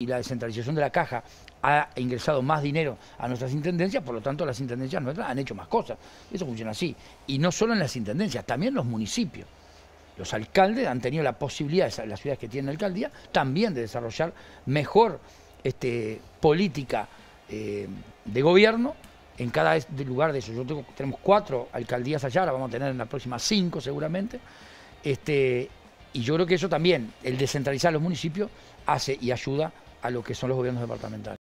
y la descentralización de la caja ha ingresado más dinero a nuestras intendencias, por lo tanto las intendencias nuestras han hecho más cosas. Eso funciona así. Y no solo en las intendencias, también los municipios. Los alcaldes han tenido la posibilidad, en las ciudades que tienen alcaldía, también de desarrollar mejor este, política eh, de gobierno en cada lugar de eso. Yo tenemos cuatro alcaldías allá, ahora vamos a tener en la próxima cinco seguramente. Este, y yo creo que eso también, el descentralizar los municipios, hace y ayuda a lo que son los gobiernos departamentales.